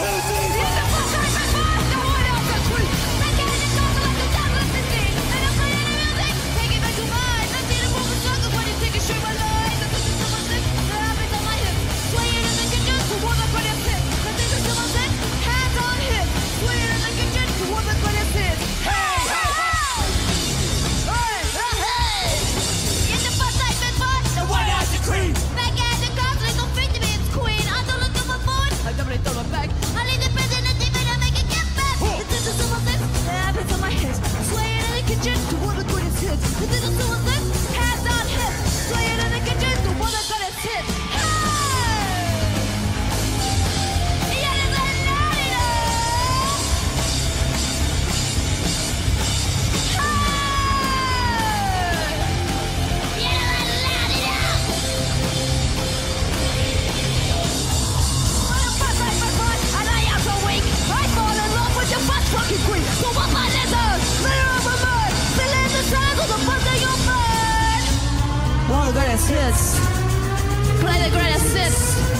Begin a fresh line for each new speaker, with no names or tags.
One Play the greatest hits.